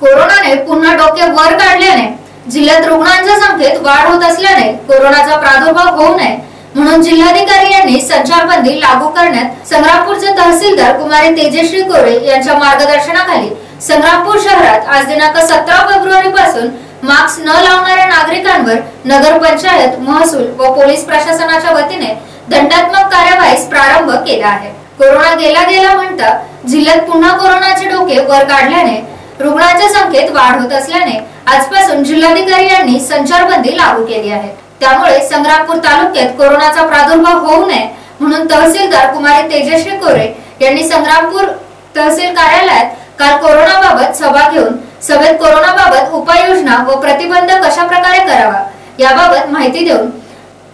कोरोनाने पुन्हा डोके वर काढल्याने जिल्ह्यात रुग्णांच्या संख्येत वाढ होत असल्याने कोरोनाचा प्रादुर्भाव होऊ नये म्हणून जिल्हाधिकारी यांनी संचारबंदी लागू करण्यात संग्रामपूरचे तहसीलदार कुमारी तेजश्री कोरे यांच्या मार्गदर्शनाखाली संग्रामपूर शहरात आज दिनांक सतरा फेब्रुवारी पासून मास्क न लावणाऱ्या नागरिकांवर नगर पंचायत महसूल व पोलीस प्रशासनाच्या वतीने दंडात्मक कार्यवाहीस प्रारंभ केला आहे. कोरोना गेला गेला म्हणता जिल्ह्यात पुन्हा कोरोनाचे डोके वर काढल्याने रुग्णांच्या संख्येत वाढ होत असल्याने आजपासून जिल्हाधिकारी यांनी संचारबंदी लागू केली आहे. त्यामुळे संग्रामपूर तालुक्यात कोरोनाचा प्रादुर्भाव होऊ नये म्हणून तहसीलदार कुमारी तेजश्री कोरे यांनी संग्रामपूर तहसील कार्यालयात काल कोरोनाबाबत सभा घेऊन सभेत कोरोनाबाबत उपाययोजना व प्रतिबंध कशा प्रकारे करावा याबाबत माहिती देऊन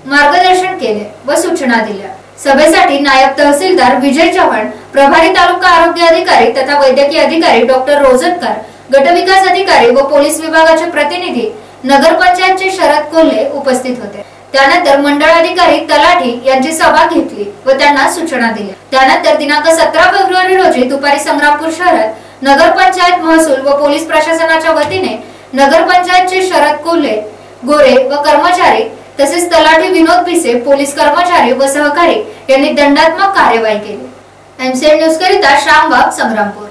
मार्गदर्शन केले व सूचना दिल्या. सभेसाठी नायब तहसीलदार विजय चव्हाण प्रभारी तालुका आरोग्य अधिकारी तथा वैद्यकीय अधिकारी डॉक्टर रोजतकर गटविकास अधिकारी व पोलीस विभागाचे प्रतिनिधी नगरपंचायतचे शरद कोल्हे उपस्थित होते. त्यानंतर मंडळ अधिकारी तलाठी यांची सभा घेतली व त्यांना सूचना दिल्या. त्यानंतर दिनांक सतरा फेब्रुवारी रोजी दुपारी संग्रामपूर शहरात नगरपंचायत महसूल व पोलीस प्रशासनाच्या वतीने नगरपंचायतचे शरद कोल्हे गोरे व कर्मचारी तसेच तलाठी विनोद पिसे पोलीस कर्मचारी व सहकारी यांनी दंडात्मक कार्यवाही केली. एमसीएन न्यूज करिता श्रामबाग संग्रामपूर.